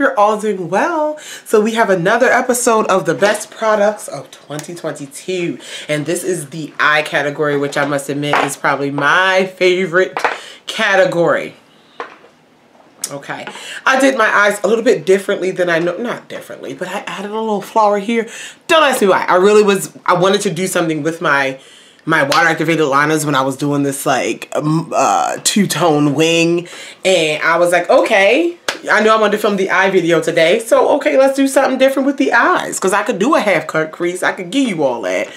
you're all doing well. So we have another episode of the best products of 2022. And this is the eye category, which I must admit is probably my favorite category. Okay, I did my eyes a little bit differently than I know, not differently, but I added a little flower here. Don't ask me why. I really was, I wanted to do something with my my water activated liners when I was doing this like um, uh, two-tone wing. And I was like okay I know I wanted to film the eye video today. So okay let's do something different with the eyes. Because I could do a half cut crease. I could give you all that.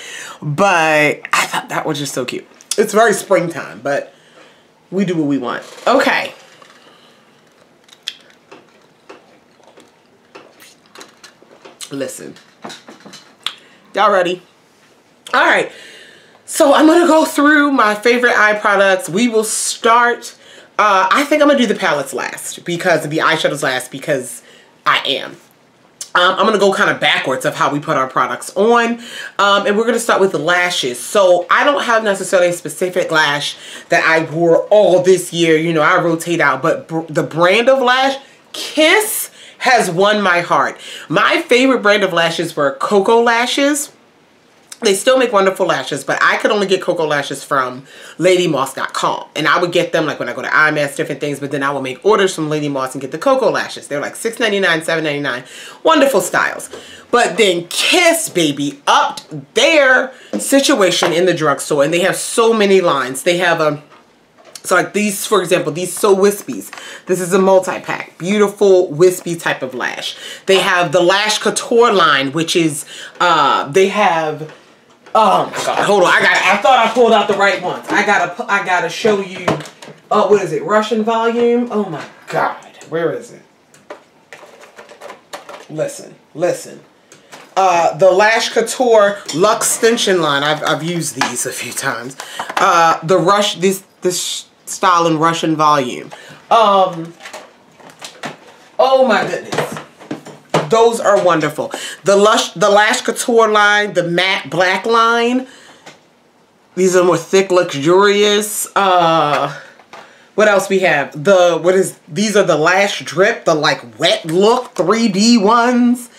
But I thought that was just so cute. It's very springtime but we do what we want. Okay. Listen. Y'all ready? All right so I'm going to go through my favorite eye products. We will start, uh, I think I'm going to do the palettes last because the eyeshadows last because I am. Um, I'm going to go kind of backwards of how we put our products on. Um, and we're going to start with the lashes. So I don't have necessarily a specific lash that I wore all this year. You know, I rotate out. But br the brand of lash, Kiss, has won my heart. My favorite brand of lashes were Koko Lashes. They still make wonderful lashes, but I could only get Koko lashes from LadyMoss.com. And I would get them like when I go to IMS, different things, but then I would make orders from Lady Moss and get the Koko lashes. They're like $6.99, $7.99. Wonderful styles. But then Kiss, baby, upped their situation in the drugstore. And they have so many lines. They have a so like these, for example, these So Wispies. This is a multi-pack. Beautiful wispy type of lash. They have the Lash Couture line, which is, uh, they have Oh my god, hold on. I got I thought I pulled out the right ones. I gotta I gotta show you oh what is it? Russian volume? Oh my god. Where is it? Listen, listen. Uh, the Lash Couture Lux Extension line. I've, I've used these a few times. Uh, the Rush, this, this style in Russian volume. Um, oh my goodness. Those are wonderful. The Lush, the Lash Couture line, the matte black line. These are more thick, luxurious. Uh, what else we have? The, what is, these are the Lash Drip, the like wet look 3D ones.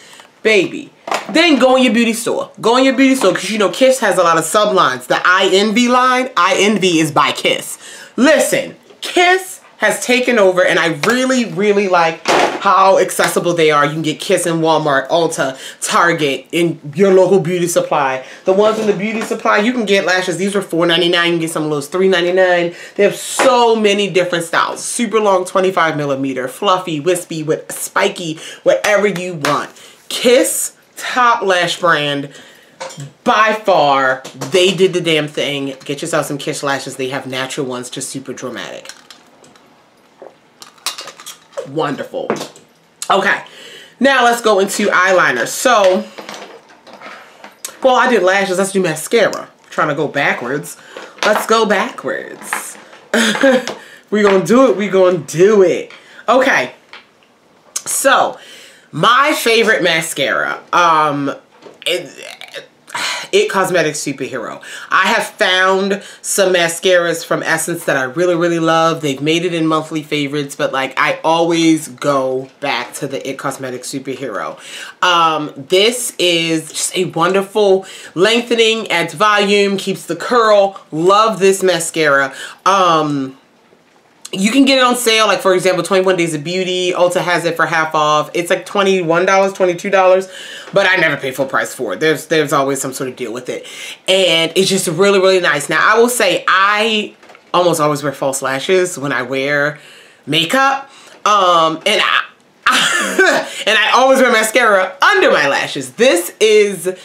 Baby. Then go in your beauty store. Go in your beauty store because you know Kiss has a lot of sublines. The I Envy line, I Envy is by Kiss. Listen, Kiss has taken over and I really, really like how accessible they are. You can get Kiss in Walmart, Ulta, Target, in your local beauty supply. The ones in the beauty supply, you can get lashes. These are $4.99. You can get some of those $3.99. They have so many different styles. Super long 25 millimeter, fluffy, wispy, with spiky, whatever you want. Kiss, top lash brand by far, they did the damn thing. Get yourself some Kiss lashes. They have natural ones, just super dramatic. Wonderful. Okay, now let's go into eyeliner. So, well, I did lashes. Let's do mascara. I'm trying to go backwards. Let's go backwards. We're going to do it. We're going to do it. Okay. So, my favorite mascara. Um, it, it Cosmetics Superhero. I have found some mascaras from Essence that I really, really love. They've made it in monthly favorites, but like I always go back to the It Cosmetics Superhero. Um, this is just a wonderful lengthening, adds volume, keeps the curl. Love this mascara. Um, you can get it on sale like for example 21 days of beauty ulta has it for half off. It's like $21 $22 but i never pay full price for it. There's there's always some sort of deal with it. And it's just really really nice. Now i will say i almost always wear false lashes when i wear makeup um and i and i always wear mascara under my lashes. This is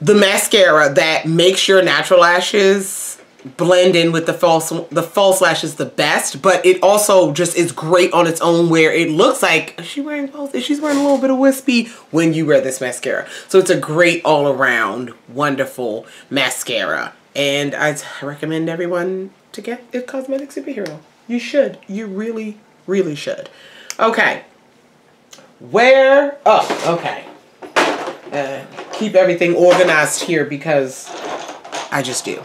the mascara that makes your natural lashes blend in with the false the false lash is the best but it also just is great on its own where it looks like is she wearing false she's wearing a little bit of wispy when you wear this mascara. So it's a great all-around wonderful mascara. And I recommend everyone to get it cosmetic superhero. You should. You really really should. Okay. Where oh, okay. Uh, keep everything organized here because I just do.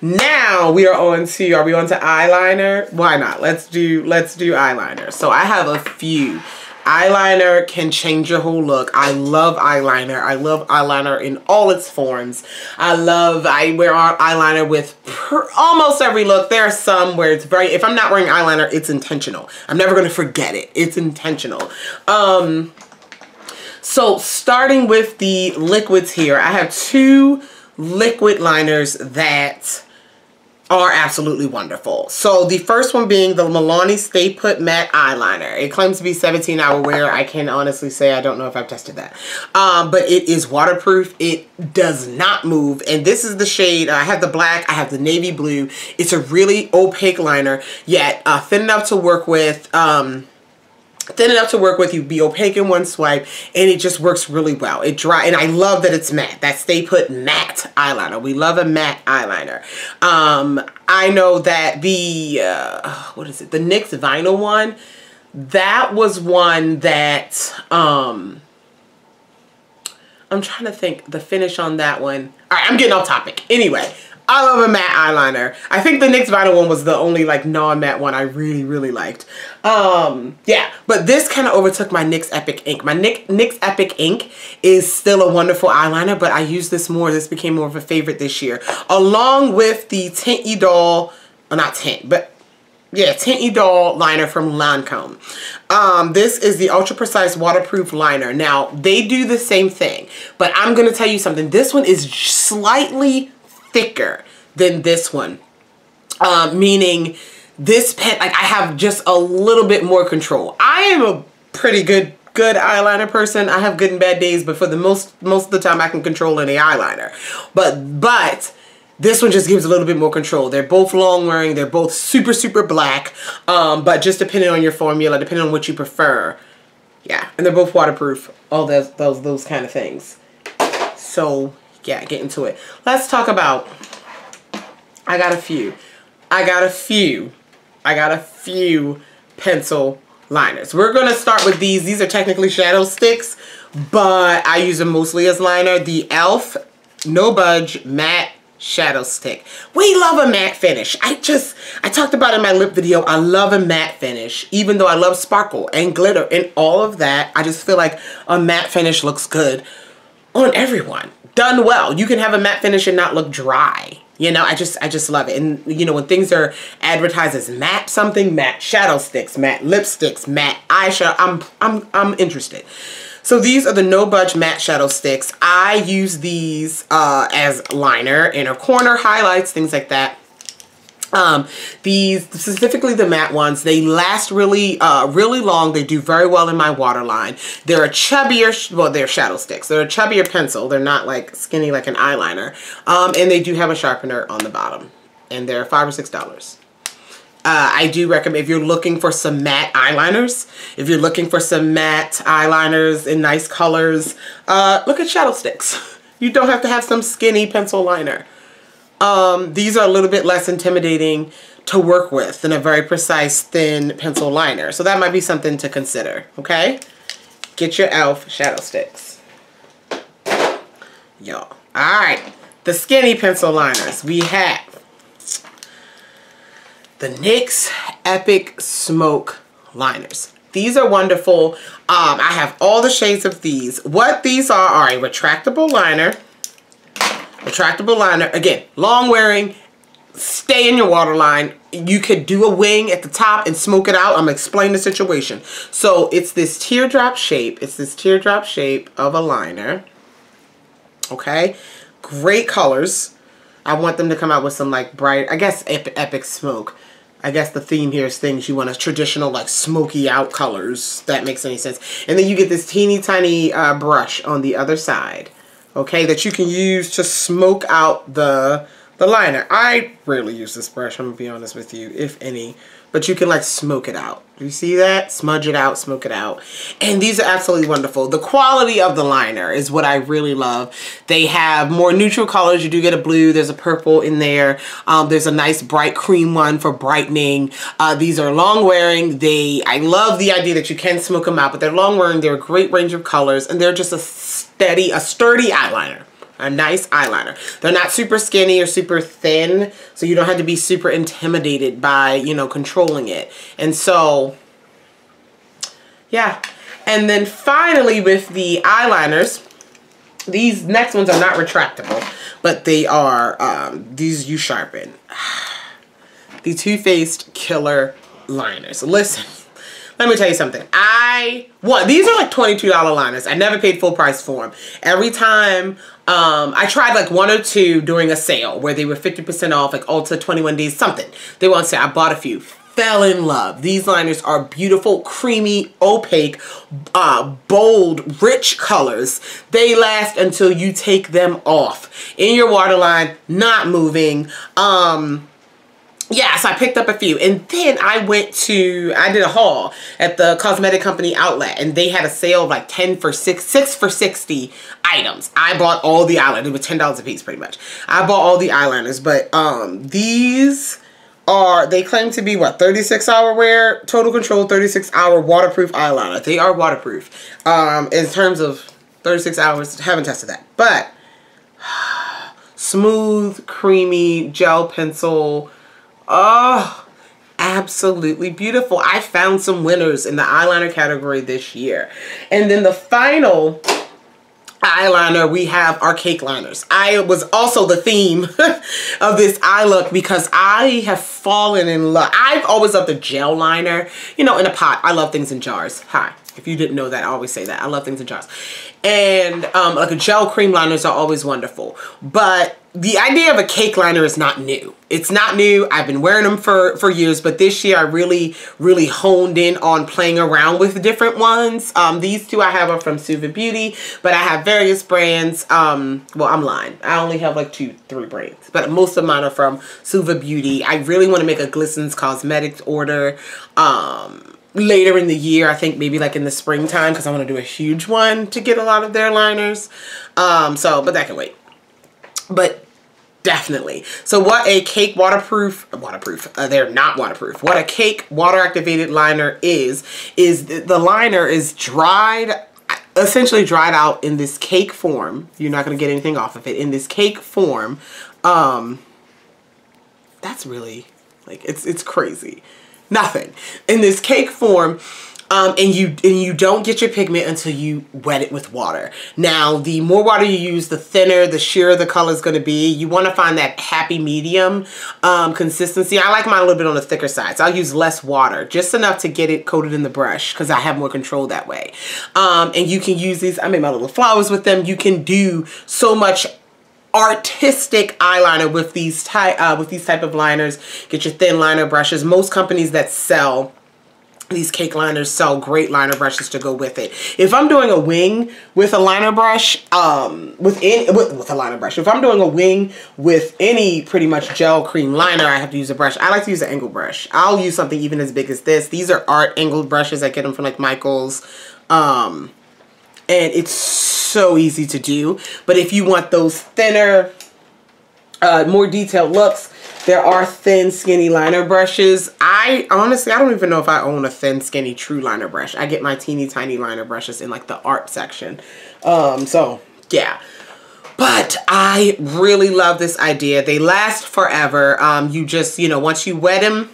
now we are on to, are we on to eyeliner? Why not? Let's do, let's do eyeliner. So I have a few. Eyeliner can change your whole look. I love eyeliner. I love eyeliner in all its forms. I love, I wear eyeliner with almost every look. There are some where it's very, if I'm not wearing eyeliner, it's intentional. I'm never going to forget it. It's intentional. Um, so starting with the liquids here, I have two liquid liners that are absolutely wonderful. So the first one being the Milani Stay Put Matte Eyeliner. It claims to be 17 hour wear. I can honestly say I don't know if I've tested that. Um, but it is waterproof. It does not move. And this is the shade. I have the black. I have the navy blue. It's a really opaque liner, yet uh, thin enough to work with. Um, thin enough to work with. You be opaque in one swipe and it just works really well. It dry and I love that it's matte. That Stay Put matte eyeliner. We love a matte eyeliner. Um, I know that the, uh, what is it? The NYX vinyl one, that was one that, um, I'm trying to think the finish on that one. All right, I'm getting off topic. Anyway, I love a matte eyeliner. I think the NYX Vinyl one was the only like non-matte one I really, really liked. Um, yeah, but this kind of overtook my NYX Epic Ink. My NYX, NYX Epic Ink is still a wonderful eyeliner, but I use this more. This became more of a favorite this year. Along with the Tint Doll, well, not Tint, but yeah, Tint Doll liner from Lancome. Um, this is the Ultra Precise Waterproof Liner. Now, they do the same thing, but I'm going to tell you something. This one is slightly thicker than this one. Uh, meaning this pen, like I have just a little bit more control. I am a pretty good good eyeliner person. I have good and bad days, but for the most most of the time I can control any eyeliner. But but this one just gives a little bit more control. They're both long wearing. They're both super, super black. Um, but just depending on your formula, depending on what you prefer. Yeah, and they're both waterproof. All those, those, those kind of things. So yeah, get into it. Let's talk about, I got a few. I got a few. I got a few pencil liners. We're going to start with these. These are technically shadow sticks, but I use them mostly as liner. The e.l.f. No Budge Matte Shadow Stick. We love a matte finish. I just, I talked about in my lip video, I love a matte finish. Even though I love sparkle and glitter and all of that, I just feel like a matte finish looks good on everyone done well. You can have a matte finish and not look dry. You know, I just I just love it. And you know, when things are advertised as matte something, matte shadow sticks, matte lipsticks, matte eyeshadow, I'm I'm I'm interested. So these are the No Budge Matte Shadow Sticks. I use these uh, as liner, inner corner, highlights, things like that. Um, these, specifically the matte ones, they last really, uh, really long. They do very well in my waterline. They're a chubbier, well, they're shadow sticks. They're a chubbier pencil. They're not like skinny like an eyeliner. Um, and they do have a sharpener on the bottom. And they're five or six dollars. Uh, I do recommend if you're looking for some matte eyeliners, if you're looking for some matte eyeliners in nice colors, uh, look at shadow sticks. You don't have to have some skinny pencil liner. Um, these are a little bit less intimidating to work with than a very precise thin pencil liner. So that might be something to consider, okay? Get your e.l.f. shadow sticks. Y'all. Alright, the skinny pencil liners. We have the NYX Epic Smoke liners. These are wonderful. Um, I have all the shades of these. What these are are a retractable liner retractable liner. Again, long wearing, stay in your waterline. You could do a wing at the top and smoke it out. I'm gonna explain the situation. So it's this teardrop shape. It's this teardrop shape of a liner. Okay, great colors. I want them to come out with some like bright, I guess epic, epic smoke. I guess the theme here is things you want a traditional like smoky out colors. That makes any sense. And then you get this teeny tiny uh, brush on the other side okay, that you can use to smoke out the, the liner. I rarely use this brush, I'm going to be honest with you, if any. But you can like smoke it out. You see that? Smudge it out, smoke it out. And these are absolutely wonderful. The quality of the liner is what I really love. They have more neutral colors. You do get a blue. There's a purple in there. Um, there's a nice bright cream one for brightening. Uh, these are long wearing. They, I love the idea that you can smoke them out, but they're long wearing. They're a great range of colors and they're just a steady, a sturdy eyeliner. A nice eyeliner. They're not super skinny or super thin, so you don't have to be super intimidated by, you know, controlling it. And so, yeah. And then finally with the eyeliners, these next ones are not retractable, but they are, um, these you sharpen. the Too Faced Killer Liners. Listen, let me tell you something. I, what, these are like $22 liners. I never paid full price for them. Every time um, I tried like one or two during a sale where they were 50% off, like Ulta 21 days, something. They won't say I bought a few. Fell in love. These liners are beautiful, creamy, opaque, uh, bold, rich colors. They last until you take them off. In your waterline, not moving. Um, yeah, so I picked up a few. And then I went to, I did a haul at the cosmetic company outlet and they had a sale of like 10 for 6, 6 for 60 items. I bought all the eyeliners. It was $10 a piece pretty much. I bought all the eyeliners, but um, these are, they claim to be what, 36 hour wear, total control 36 hour waterproof eyeliner. They are waterproof. Um, in terms of 36 hours, haven't tested that. But smooth, creamy gel pencil, Oh, absolutely beautiful. I found some winners in the eyeliner category this year. And then the final eyeliner we have our cake liners. I was also the theme of this eye look because i have fallen in love. I've always loved the gel liner. You know in a pot i love things in jars. Hi. If you didn't know that i always say that. I love things in jars and um, like a gel cream liners are always wonderful but the idea of a cake liner is not new. It's not new. I've been wearing them for, for years, but this year I really, really honed in on playing around with different ones. Um, these two I have are from Suva Beauty, but I have various brands. Um, well, I'm lying. I only have like two, three brands, but most of mine are from Suva Beauty. I really want to make a Glistens Cosmetics order. Um, later in the year, I think maybe like in the springtime, because I want to do a huge one to get a lot of their liners. Um, so, but that can wait. But definitely. So what a cake waterproof, waterproof, uh, they're not waterproof. What a cake water activated liner is, is the, the liner is dried, essentially dried out in this cake form. You're not going to get anything off of it. In this cake form, um, that's really, like, it's, it's crazy. Nothing. In this cake form, um, and you and you don't get your pigment until you wet it with water. Now, the more water you use, the thinner, the sheerer the color is going to be. You want to find that happy medium um, consistency. I like mine a little bit on the thicker side, so I'll use less water, just enough to get it coated in the brush because I have more control that way. Um, and you can use these, I made my little flowers with them. You can do so much artistic eyeliner with these type uh, with these type of liners. Get your thin liner brushes. Most companies that sell these cake liners sell great liner brushes to go with it. If I'm doing a wing with a liner brush, um, with, any, with, with a liner brush, if I'm doing a wing with any pretty much gel cream liner, I have to use a brush. I like to use an angled brush. I'll use something even as big as this. These are art angled brushes. I get them from like Michael's. Um, and it's so easy to do. But if you want those thinner, uh, more detailed looks, there are thin, skinny liner brushes. I honestly, I don't even know if I own a thin, skinny, true liner brush. I get my teeny tiny liner brushes in like the art section. Um, so yeah. But I really love this idea. They last forever. Um, you just, you know, once you wet them,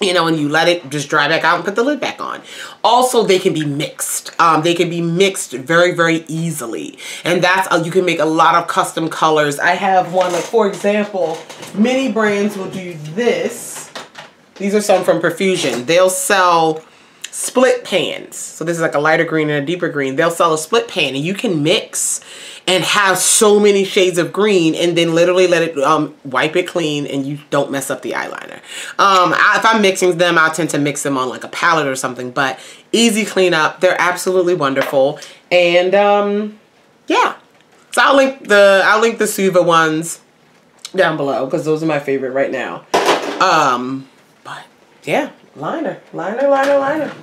you know, and you let it just dry back out and put the lid back on. Also, they can be mixed. Um, they can be mixed very, very easily. And that's, uh, you can make a lot of custom colors. I have one, like, for example, many brands will do this. These are some from Perfusion. They'll sell split pans. So this is like a lighter green and a deeper green. They'll sell a split pan and you can mix and have so many shades of green and then literally let it um, wipe it clean and you don't mess up the eyeliner. Um, I, if I'm mixing them, I tend to mix them on like a palette or something, but easy cleanup. They're absolutely wonderful. And um, yeah, so I'll link the, I'll link the Suva ones down below because those are my favorite right now. Um, but yeah, liner, liner, liner, liner.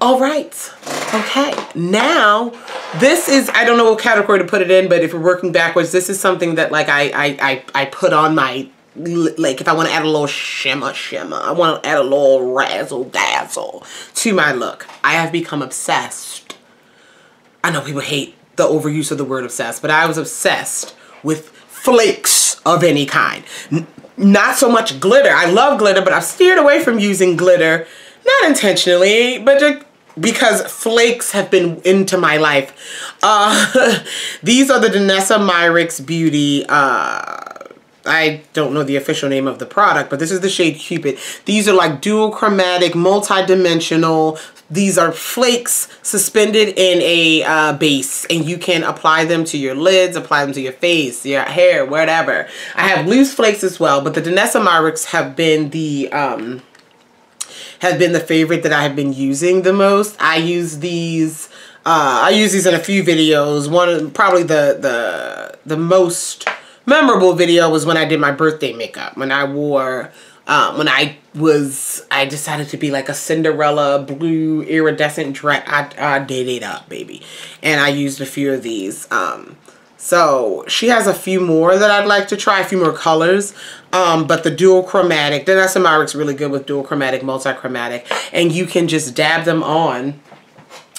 All right. Okay. Now, this is, I don't know what category to put it in, but if we're working backwards, this is something that like I, I, I, I put on my, like if I want to add a little shimmer, shimmer, I want to add a little razzle dazzle to my look. I have become obsessed. I know people hate the overuse of the word obsessed, but I was obsessed with flakes of any kind. N not so much glitter. I love glitter, but I've steered away from using glitter, not intentionally, but just because flakes have been into my life. Uh, these are the Danessa Myricks Beauty uh, I don't know the official name of the product, but this is the shade Cupid. These are like dual chromatic, multi-dimensional. These are flakes suspended in a uh, base and you can apply them to your lids, apply them to your face, your hair, whatever. I have loose flakes as well, but the Danessa Myricks have been the, um, have been the favorite that I have been using the most. I use these, uh, I use these in a few videos. One, of, probably the, the, the most memorable video was when I did my birthday makeup. When I wore, um, when I was, I decided to be like a Cinderella blue iridescent dress. I, I did it up, baby. And I used a few of these. Um, so she has a few more that I'd like to try, a few more colors. Um, but the dual chromatic, Danessa Myricks really good with dual chromatic, multi-chromatic. And you can just dab them on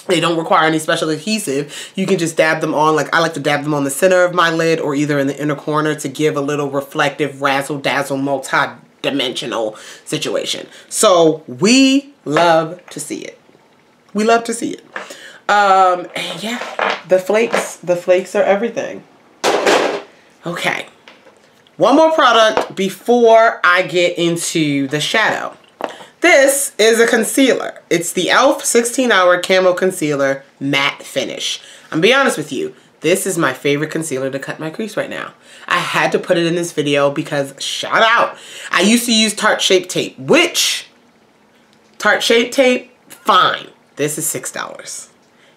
they don't require any special adhesive. You can just dab them on, like I like to dab them on the center of my lid or either in the inner corner to give a little reflective, razzle dazzle, multi-dimensional situation. So we love to see it. We love to see it. Um, and yeah, the flakes, the flakes are everything. Okay. One more product before I get into the shadow. This is a concealer. It's the e.l.f. 16 Hour Camo Concealer Matte Finish. I'm be honest with you, this is my favorite concealer to cut my crease right now. I had to put it in this video because shout out. I used to use Tarte Shape Tape, which Tarte Shape Tape, fine. This is $6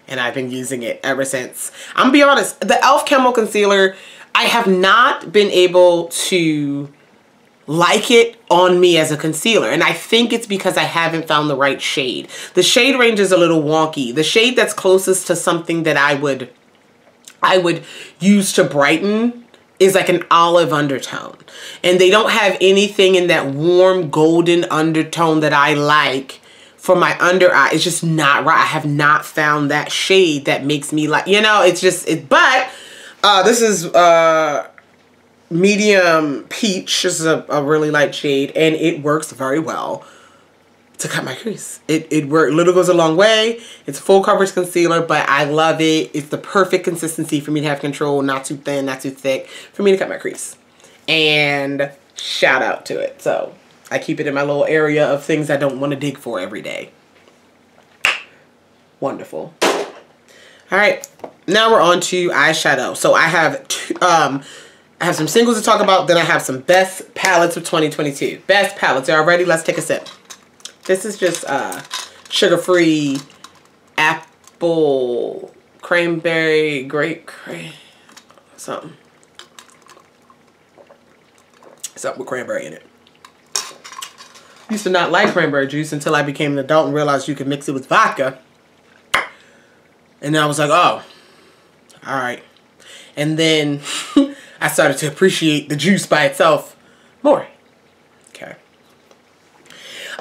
and I've been using it ever since. I'm gonna be honest, the e.l.f. Camo Concealer, I have not been able to like it on me as a concealer. And I think it's because I haven't found the right shade. The shade range is a little wonky. The shade that's closest to something that I would, I would use to brighten is like an olive undertone. And they don't have anything in that warm golden undertone that I like for my under eye. It's just not right. I have not found that shade that makes me like, you know, it's just, it, but uh, this is, uh, medium peach. This is a, a really light shade and it works very well to cut my crease. It, it works, little goes a long way. It's full coverage concealer, but I love it. It's the perfect consistency for me to have control, not too thin, not too thick, for me to cut my crease. And shout out to it. So I keep it in my little area of things I don't want to dig for every day. Wonderful. All right, now we're on to eyeshadow. So I have two, um, I have some singles to talk about. Then I have some best palettes of 2022. Best palettes. Y'all ready? Let's take a sip. This is just uh, sugar-free apple cranberry grape cran something. Something with cranberry in it. Used to not like cranberry juice until I became an adult and realized you could mix it with vodka. And then I was like, oh, all right. And then I started to appreciate the juice by itself more. Okay.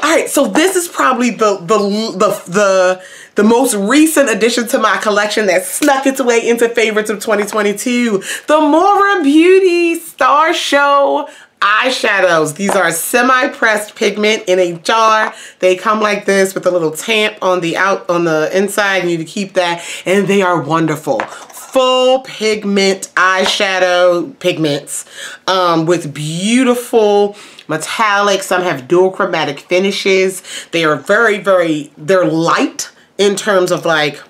All right, so this is probably the the the the the most recent addition to my collection that snuck its way into favorites of 2022. The Moira Beauty Star Show eyeshadows. These are semi-pressed pigment in a jar. They come like this with a little tamp on the out on the inside. You need to keep that. And they are wonderful full pigment eyeshadow pigments um, with beautiful metallic. Some have dual chromatic finishes. They are very, very, they're light in terms of like,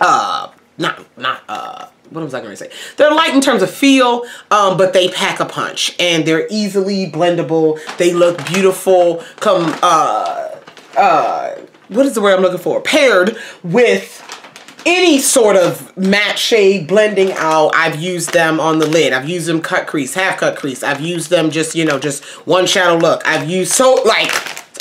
uh, not, not, uh, what was I going to say? They're light in terms of feel, um, but they pack a punch and they're easily blendable. They look beautiful. Come, uh, uh, what is the word I'm looking for? Paired with any sort of matte shade blending out, I've used them on the lid. I've used them cut crease, half cut crease. I've used them just, you know, just one shadow look. I've used, so like,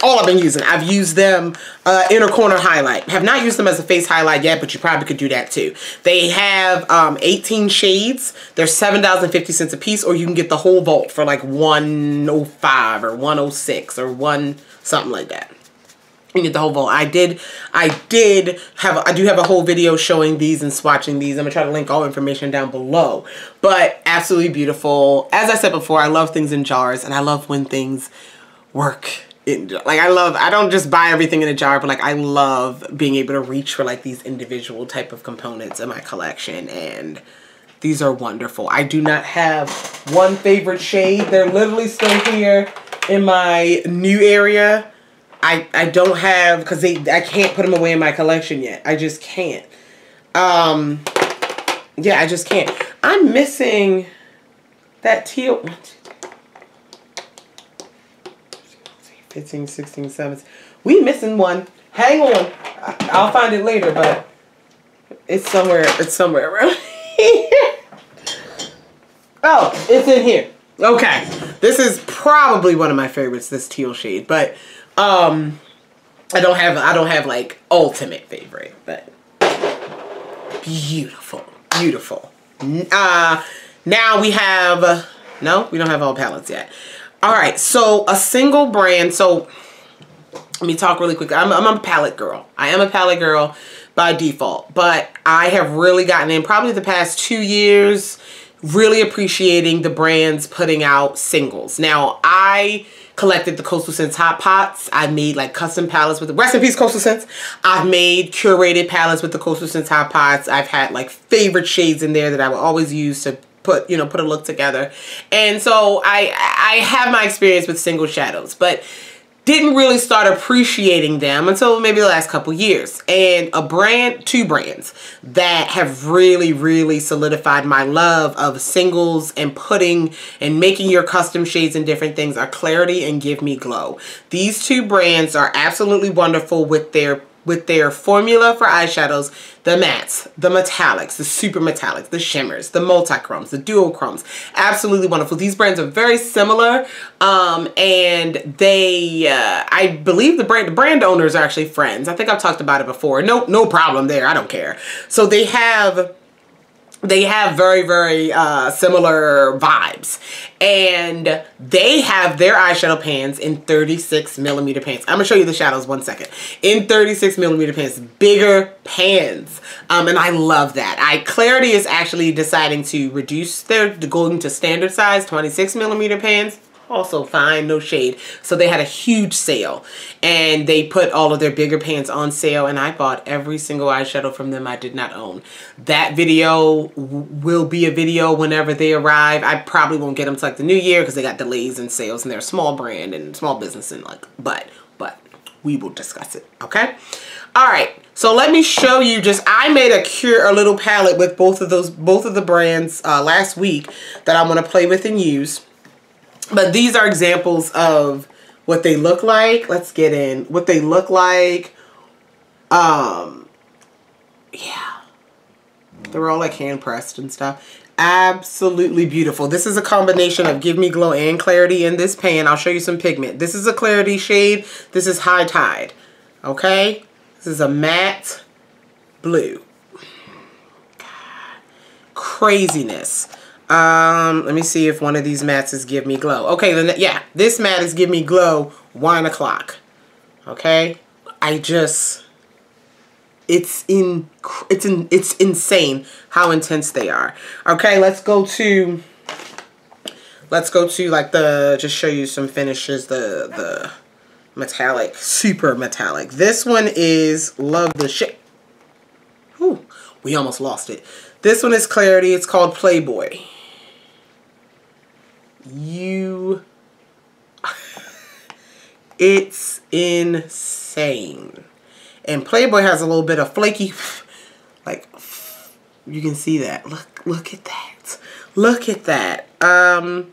all I've been using. I've used them uh, inner corner highlight. Have not used them as a face highlight yet, but you probably could do that too. They have um, 18 shades. They're $7.50 a piece, or you can get the whole vault for like 105 or 106 or one something like that. you get the whole vault. I did, I did have, I do have a whole video showing these and swatching these. I'm gonna try to link all information down below. But absolutely beautiful. As I said before, I love things in jars and I love when things work like I love, I don't just buy everything in a jar, but like I love being able to reach for like these individual type of components in my collection and these are wonderful. I do not have one favorite shade. They're literally still here in my new area I, I don't have, because they I can't put them away in my collection yet. I just can't. Um, yeah, I just can't. I'm missing that teal. 15, 16, 17. We missing one. Hang on. I'll find it later, but it's somewhere. It's somewhere around here. Oh, it's in here. Okay. This is probably one of my favorites, this teal shade. But um, I don't have I don't have like ultimate favorite, but beautiful, beautiful. Uh, now we have no, we don't have all palettes yet. All right, so a single brand. So let me talk really quick. I'm, I'm a palette girl. I am a palette girl by default, but I have really gotten in probably the past two years, really appreciating the brands putting out singles. Now I collected the Coastal Scents Hot Pots. I made like custom palettes with the rest in peace Coastal Scents. I've made curated palettes with the Coastal Scents Hot Pots. I've had like favorite shades in there that I will always use to put, you know, put a look together. And so I I have my experience with single shadows, but didn't really start appreciating them until maybe the last couple years. And a brand, two brands that have really, really solidified my love of singles and putting and making your custom shades and different things are Klarity and Give Me Glow. These two brands are absolutely wonderful with their with their formula for eyeshadows, the mattes, the metallics, the super metallics, the shimmers, the multi-chromes, the duochromes. Absolutely wonderful. These brands are very similar um, and they, uh, I believe the brand, the brand owners are actually friends. I think I've talked about it before. No, no problem there. I don't care. So they have they have very, very uh, similar vibes. And they have their eyeshadow pans in 36 millimeter pans. I'm gonna show you the shadows one second. In 36 millimeter pans, bigger pans. Um, and I love that. I Klarity is actually deciding to reduce their, going to standard size 26 millimeter pans also fine, no shade. So they had a huge sale and they put all of their bigger pants on sale and I bought every single eyeshadow from them I did not own. That video will be a video whenever they arrive. I probably won't get them to like the new year because they got delays in sales and they're a small brand and small business and like, but, but we will discuss it, okay? All right, so let me show you just, I made a cure, a little palette with both of those, both of the brands uh, last week that I'm gonna play with and use. But these are examples of what they look like. Let's get in. What they look like. Um, yeah. They're all like hand pressed and stuff. Absolutely beautiful. This is a combination of Give Me Glow and Klarity in this pan. I'll show you some pigment. This is a Klarity shade. This is High Tide. Okay? This is a matte blue. God. Craziness. Um, let me see if one of these mats is Give Me Glow. Okay, then yeah, this mat is Give Me Glow, 1 o'clock. Okay? I just, it's in, it's in, it's insane how intense they are. Okay, let's go to, let's go to like the, just show you some finishes, the, the metallic, super metallic. This one is Love the Shit. Whew, we almost lost it. This one is Klarity. It's called Playboy you it's insane. And playboy has a little bit of flaky like you can see that. Look look at that. Look at that. Um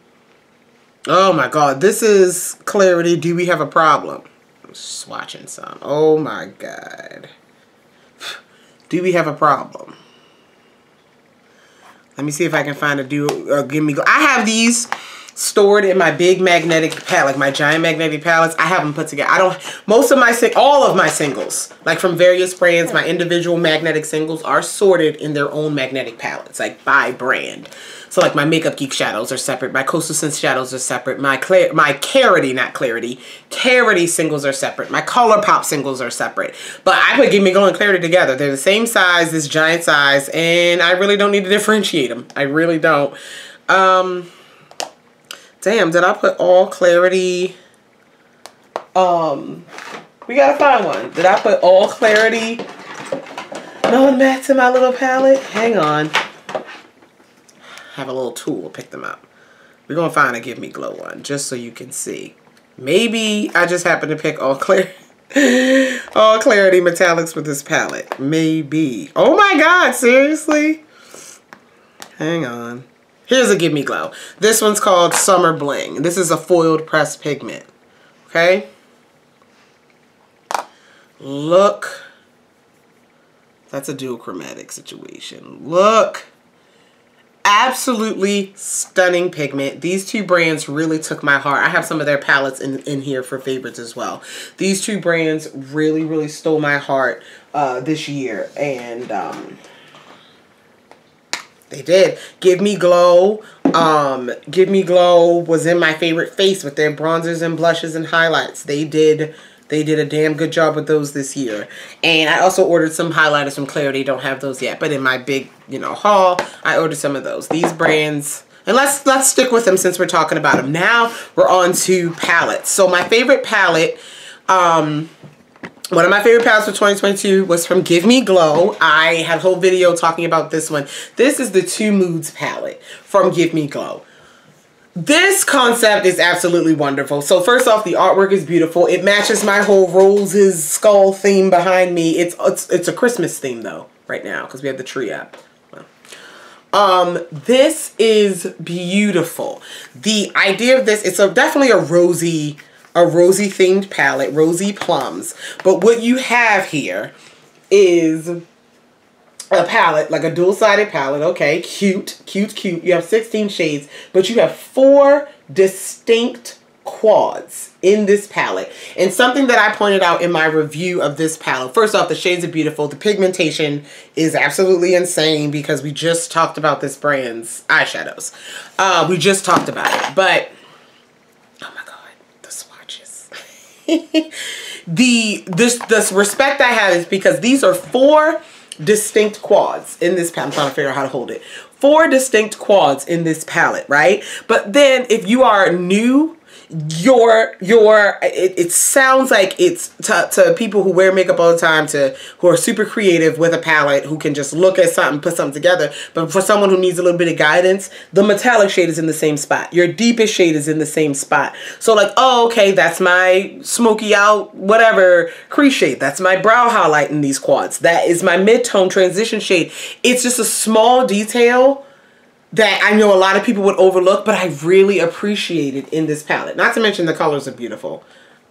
oh my god this is klarity. Do we have a problem? I'm swatching some. Oh my god. Do we have a problem? Let me see if i can find a do uh, give me go. I have these stored in my big magnetic palette, like my giant magnetic palettes. I have them put together. I don't, most of my, all of my singles, like from various brands, my individual magnetic singles are sorted in their own magnetic palettes, like by brand. So like my Makeup Geek shadows are separate. My Coastal Scents shadows are separate. My Cla my Klarity, not Klarity, Klarity singles are separate. My ColourPop singles are separate. But I put Give Me Glow and Klarity together. They're the same size, this giant size, and I really don't need to differentiate them. I really don't. Um, damn, did I put all Klarity? Um, we gotta find one. Did I put all Klarity? No, back to my little palette. Hang on have a little tool, to pick them up. We're to find a Give Me Glow one just so you can see. Maybe I just happen to pick all clear, all klarity metallics with this palette. Maybe. Oh my God, seriously? Hang on. Here's a Give Me Glow. This one's called Summer Bling. This is a foiled pressed pigment. Okay? Look. That's a dual chromatic situation. Look absolutely stunning pigment. These two brands really took my heart. I have some of their palettes in, in here for favorites as well. These two brands really, really stole my heart uh, this year. And um, they did. Give Me Glow. Um, Give Me Glow was in my favorite face with their bronzers and blushes and highlights. They did they did a damn good job with those this year. And I also ordered some highlighters from Klarity. Don't have those yet. But in my big, you know, haul, I ordered some of those. These brands... And let's let's stick with them since we're talking about them. Now we're on to palettes. So my favorite palette, um, one of my favorite palettes for 2022 was from Give Me Glow. I had a whole video talking about this one. This is the Two Moods palette from Give Me Glow. This concept is absolutely wonderful. So first off, the artwork is beautiful. It matches my whole roses skull theme behind me. It's it's, it's a Christmas theme though right now because we have the tree up. Um, this is beautiful. The idea of this, it's a definitely a rosy, a rosy themed palette, rosy plums. But what you have here is a palette, like a dual-sided palette. Okay, cute, cute, cute. You have 16 shades, but you have four distinct quads in this palette. And something that I pointed out in my review of this palette, first off, the shades are beautiful. The pigmentation is absolutely insane because we just talked about this brand's eyeshadows. Uh, we just talked about it, but oh my God, the swatches. the, this, this respect I have is because these are four distinct quads in this palette. I'm trying to figure out how to hold it. Four distinct quads in this palette, right? But then if you are new your your it, it sounds like it's to, to people who wear makeup all the time to who are super creative with a palette who can just look at something put something together. But for someone who needs a little bit of guidance the metallic shade is in the same spot. Your deepest shade is in the same spot. So like oh okay that's my smoky out whatever crease shade. That's my brow highlight in these quads. That is my mid-tone transition shade. It's just a small detail that I know a lot of people would overlook, but I really appreciate it in this palette. Not to mention the colors are beautiful.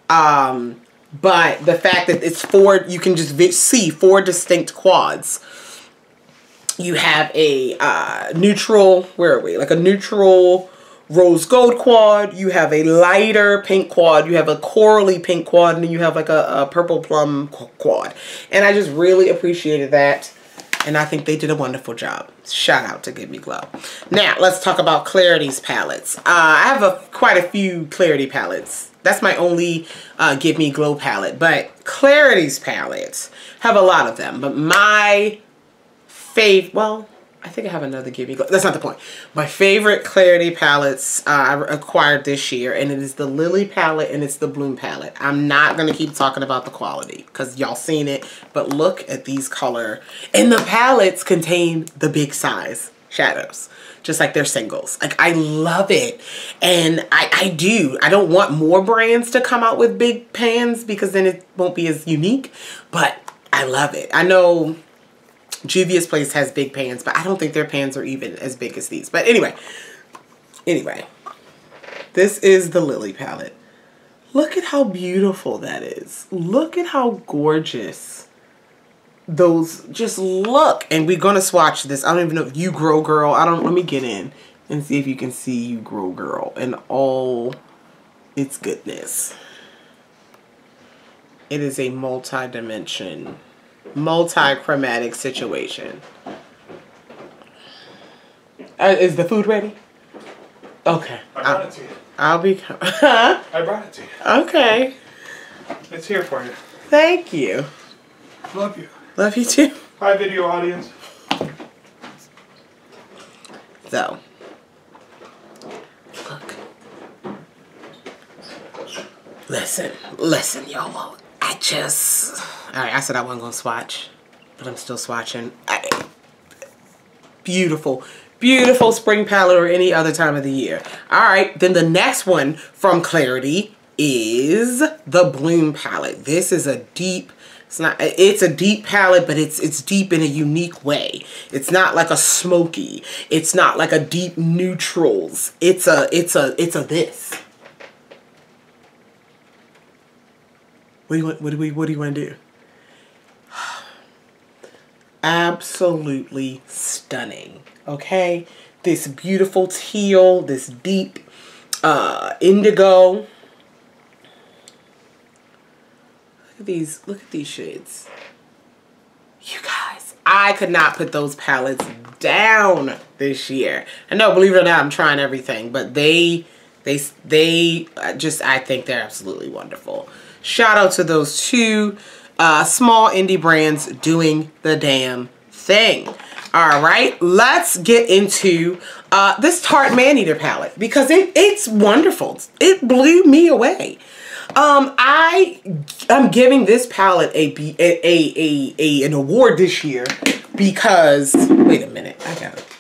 Um, but the fact that it's four, you can just see four distinct quads. You have a uh, neutral, where are we? Like a neutral rose gold quad. You have a lighter pink quad. You have a corally pink quad. And then you have like a, a purple plum quad. And I just really appreciated that and I think they did a wonderful job. Shout out to Give Me Glow. Now, let's talk about Klarity's palettes. Uh, I have a quite a few Klarity palettes. That's my only uh, Give Me Glow palette, but Klarity's palettes have a lot of them, but my fave, well, I think I have another Give Me Glow. That's not the point. My favorite Klarity palettes uh, I acquired this year, and it is the Lily palette and it's the Bloom palette. I'm not going to keep talking about the quality because y'all seen it, but look at these color. And the palettes contain the big size shadows just like their singles. Like I love it. And I, I do. I don't want more brands to come out with big pans because then it won't be as unique. But I love it. I know Juvia's Place has big pans, but I don't think their pans are even as big as these. But anyway, anyway, this is the Lily palette. Look at how beautiful that is. Look at how gorgeous those just look. And we're going to swatch this. I don't even know if you grow girl. I don't, let me get in. and see if you can see you grow girl and all its goodness. It is a multi-dimension, multi-chromatic situation. Uh, is the food ready? Okay. I brought it to you. I'll be. I brought it to you. okay. It's here for you. Thank you. Love you. Love you too. Hi, video audience. So, look. Listen, listen, y'all. I just. Alright, I said I wasn't gonna swatch, but I'm still swatching. I, beautiful. Beautiful spring palette or any other time of the year. Alright, then the next one from Klarity is the Bloom palette. This is a deep it's not it's a deep palette, but it's it's deep in a unique way. It's not like a smoky. It's not like a deep neutrals. It's a it's a it's a this. What do you want what do we what do you want to do? Absolutely stunning. Okay? This beautiful teal, this deep uh indigo at these, look at these shades. You guys, I could not put those palettes down this year. I know, believe it or not, I'm trying everything, but they, they, they uh, just, I think they're absolutely wonderful. Shout out to those two uh, small indie brands doing the damn thing. All right, let's get into uh, this Tarte Maneater palette because it, it's wonderful. It blew me away. Um, I I'm giving this palette a a a a, a an award this year because wait a minute, I got it.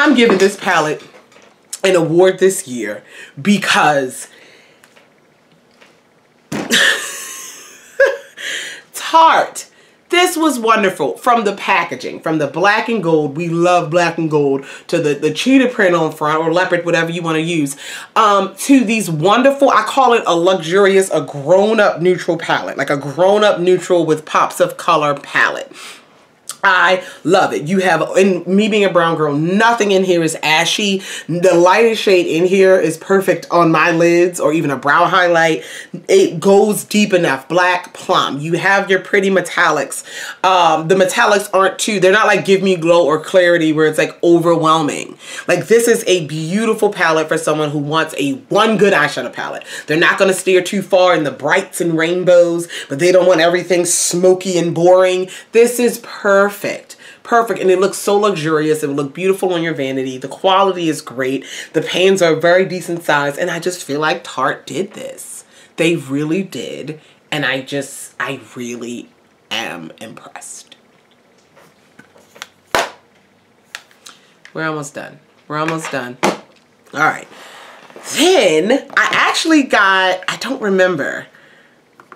I'm giving this palette an award this year because Tarte this was wonderful from the packaging, from the black and gold. We love black and gold to the, the cheetah print on front or leopard, whatever you want to use, um, to these wonderful, I call it a luxurious, a grown up neutral palette, like a grown up neutral with pops of color palette. I love it. You have, in me being a brown girl, nothing in here is ashy. The lightest shade in here is perfect on my lids or even a brow highlight. It goes deep enough. Black plum. You have your pretty metallics. Um, the metallics aren't too, they're not like Give Me Glow or Klarity where it's like overwhelming. Like this is a beautiful palette for someone who wants a one good eyeshadow palette. They're not going to steer too far in the brights and rainbows, but they don't want everything smoky and boring. This is perfect perfect perfect and it looks so luxurious it would look beautiful on your vanity the quality is great the pans are very decent size and i just feel like tarte did this. They really did and i just i really am impressed. We're almost done. We're almost done. All right. Then i actually got i don't remember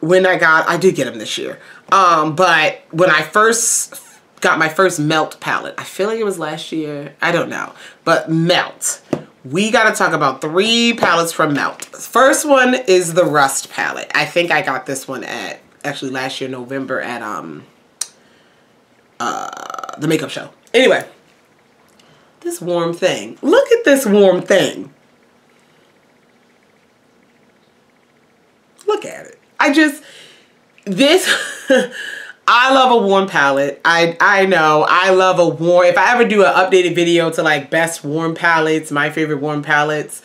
when I got, I did get them this year. Um, but when I first got my first Melt palette. I feel like it was last year. I don't know. But Melt. We got to talk about three palettes from Melt. First one is the Rust palette. I think I got this one at, actually last year, November at um uh the makeup show. Anyway, this warm thing. Look at this warm thing. Look at it. I just, this... I love a warm palette. I I know. I love a warm. If I ever do an updated video to like best warm palettes, my favorite warm palettes,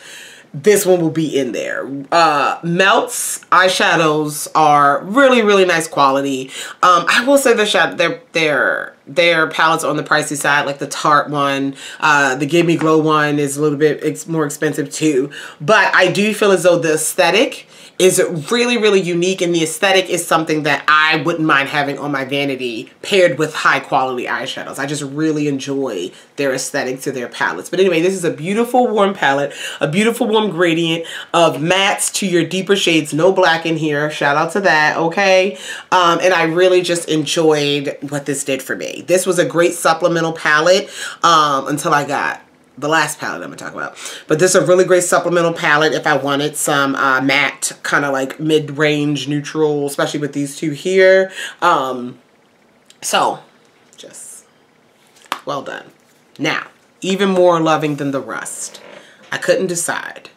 this one will be in there. Uh, Melts eyeshadows are really, really nice quality. Um, I will say the shadow, their, their, their palettes on the pricey side, like the Tarte one, uh, the Give Me Glow one is a little bit it's more expensive too. But I do feel as though the aesthetic is really, really unique and the aesthetic is something that I wouldn't mind having on my vanity paired with high quality eyeshadows. I just really enjoy their aesthetic to their palettes. But anyway, this is a beautiful warm palette, a beautiful warm gradient of mattes to your deeper shades. No black in here. Shout out to that, okay? Um, and I really just enjoyed what this did for me. This was a great supplemental palette um, until I got the last palette I'm going to talk about. But this is a really great supplemental palette if I wanted some uh, matte, kind of like mid-range neutral, especially with these two here. Um, So, just well done. Now, even more loving than the rust. I couldn't decide.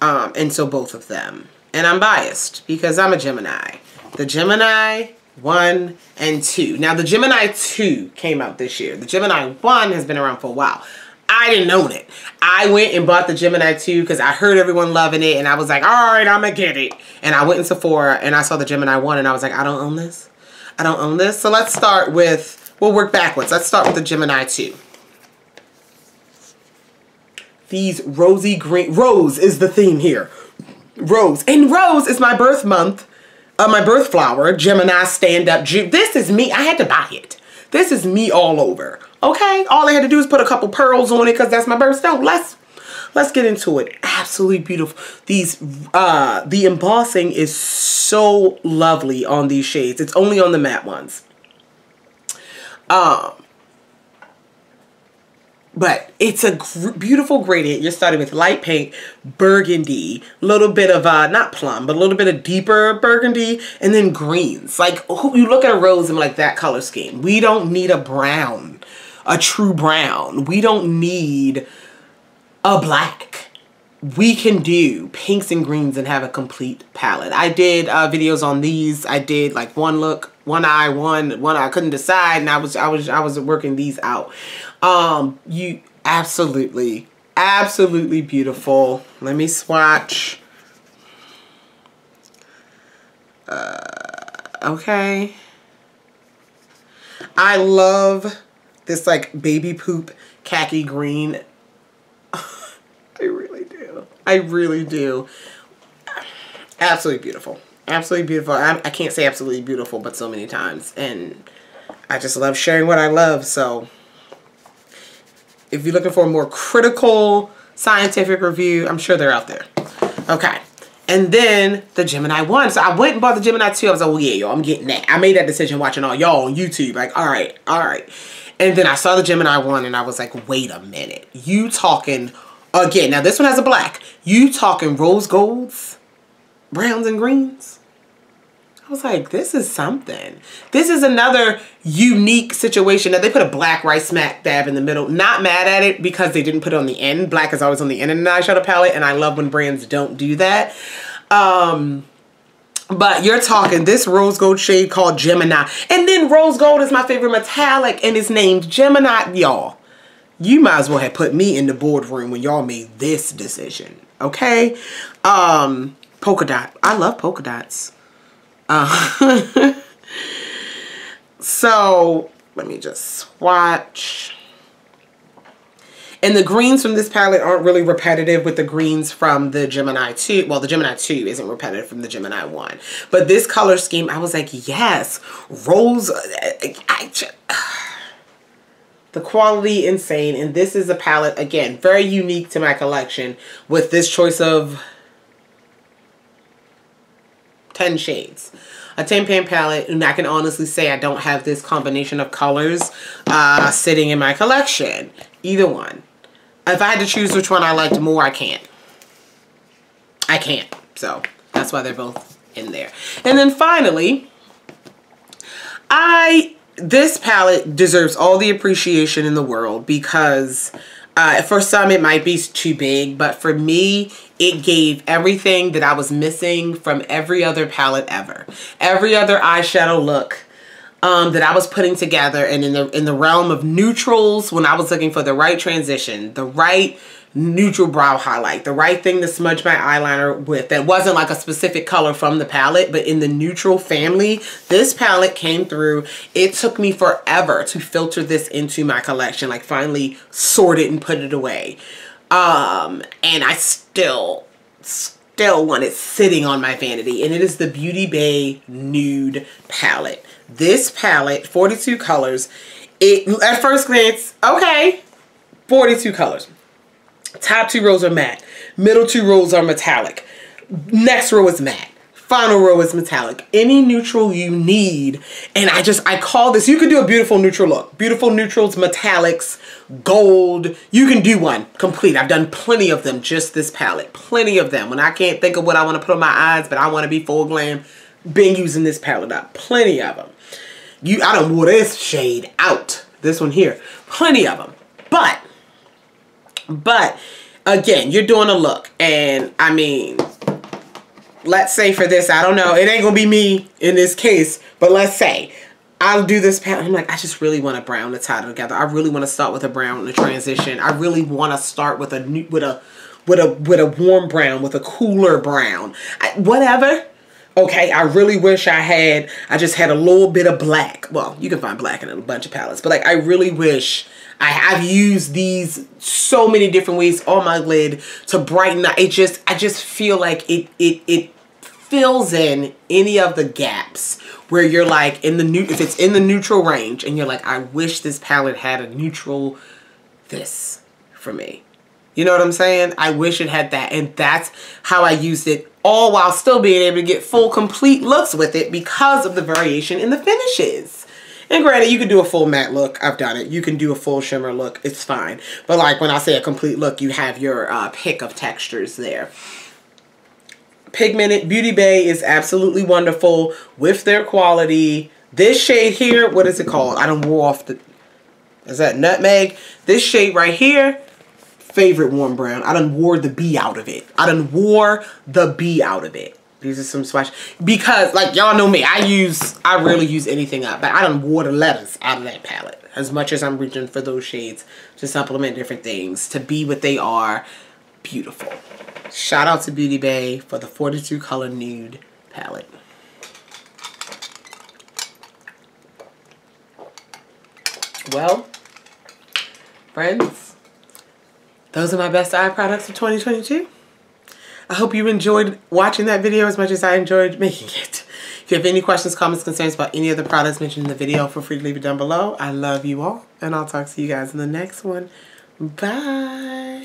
Um, and so both of them. And I'm biased because I'm a Gemini. The Gemini 1 and 2. Now the Gemini 2 came out this year. The Gemini 1 has been around for a while. I didn't own it. I went and bought the Gemini 2 because I heard everyone loving it and I was like, all right, I'm gonna get it. And I went in Sephora and I saw the Gemini 1 and I was like, I don't own this. I don't own this. So let's start with, we'll work backwards. Let's start with the Gemini 2 these rosy green, rose is the theme here. Rose. And rose is my birth month, uh, my birth flower, Gemini stand up. This is me. I had to buy it. This is me all over. Okay? All I had to do is put a couple pearls on it because that's my birthstone. Let's let's get into it. Absolutely beautiful. These uh the embossing is so lovely on these shades. It's only on the matte ones. Um but it's a gr beautiful gradient. You're starting with light pink, burgundy, a little bit of, uh, not plum, but a little bit of deeper burgundy, and then greens. Like, you look at a rose and like that color scheme. We don't need a brown, a true brown. We don't need a black. We can do pinks and greens and have a complete palette. I did uh, videos on these. I did like one look, one eye, one, one I couldn't decide, and I was, I was, I was working these out. Um, you absolutely, absolutely beautiful. Let me swatch. Uh, okay. I love this like baby poop khaki green. I really do. I really do. Absolutely beautiful. Absolutely beautiful. I, I can't say absolutely beautiful, but so many times. And I just love sharing what I love. So if you're looking for a more critical scientific review, I'm sure they're out there. Okay. And then the Gemini 1. So I went and bought the Gemini 2. I was like, well, yeah, yo, I'm getting that. I made that decision watching all y'all on YouTube. Like, all right, all right. And then I saw the Gemini 1 and I was like, wait a minute. You talking, again, now this one has a black. You talking rose golds, browns and greens? I was like, this is something. This is another unique situation. that they put a black right smack dab in the middle. Not mad at it because they didn't put it on the end. Black is always on the end of an eyeshadow palette, and I love when brands don't do that. Um, but you're talking this rose gold shade called Gemini. And then rose gold is my favorite metallic, and it's named Gemini. Y'all, you might as well have put me in the boardroom when y'all made this decision, okay? Um, polka dot. I love polka dots. Uh, so let me just swatch. And the greens from this palette aren't really repetitive with the greens from the Gemini 2. Well, the Gemini 2 isn't repetitive from the Gemini 1. But this color scheme, I was like, yes, rose. I, I, the quality, insane. And this is a palette, again, very unique to my collection with this choice of 10 shades. A 10 pan palette, and I can honestly say I don't have this combination of colors uh, sitting in my collection. Either one. If I had to choose which one I liked more, I can't. I can't. So, that's why they're both in there. And then finally, I, this palette deserves all the appreciation in the world because uh, for some, it might be too big, but for me, it gave everything that I was missing from every other palette ever. Every other eyeshadow look um, that I was putting together and in the, in the realm of neutrals, when I was looking for the right transition, the right neutral brow highlight, the right thing to smudge my eyeliner with that wasn't like a specific color from the palette, but in the neutral family, this palette came through. It took me forever to filter this into my collection, like finally sort it and put it away. Um, and I still, still want it sitting on my vanity, and it is the Beauty Bay Nude palette. This palette, 42 colors, it at first glance, okay, 42 colors Top two rows are matte. Middle two rows are metallic. Next row is matte. Final row is metallic. Any neutral you need. And I just, I call this, you can do a beautiful neutral look. Beautiful neutrals, metallics, gold. You can do one complete. I've done plenty of them, just this palette. Plenty of them. When I can't think of what I want to put on my eyes, but I want to be full glam, been using this palette up. Plenty of them. You, I don't wore this shade out. This one here. Plenty of them. But, but, again, you're doing a look. And, I mean, let's say for this, I don't know. It ain't to be me in this case. But let's say I'll do this palette. I'm like, I just really want to brown the tie together. I really want to start with a brown in the transition. I really want to start with a new, with a, with a, with a warm brown, with a cooler brown. I, whatever. Okay, I really wish I had, I just had a little bit of black. Well, you can find black in a bunch of palettes, but like I really wish I have used these so many different ways on my lid to brighten up. It just, I just feel like it, it, it fills in any of the gaps where you're like in the new, if it's in the neutral range and you're like, I wish this palette had a neutral this for me. You know what I'm saying? I wish it had that. And that's how I used it all while still being able to get full complete looks with it because of the variation in the finishes. And granted, you can do a full matte look. I've done it. You can do a full shimmer look. It's fine. But like when I say a complete look, you have your uh, pick of textures there. Pigmented Beauty Bay is absolutely wonderful with their quality. This shade here, what is it called? I don't wore off the... Is that Nutmeg? This shade right here, favorite warm brown. I done wore the B out of it. I done wore the B out of it. These are some swatch. Because, like, y'all know me. I use, I rarely use anything up. But I done wore the letters out of that palette. As much as I'm reaching for those shades to supplement different things. To be what they are. Beautiful. Shout out to Beauty Bay for the 42 color nude palette. Well, friends, those are my best eye products of 2022. I hope you enjoyed watching that video as much as I enjoyed making it. If you have any questions, comments, concerns about any of the products mentioned in the video, feel free to leave it down below. I love you all, and I'll talk to you guys in the next one. Bye.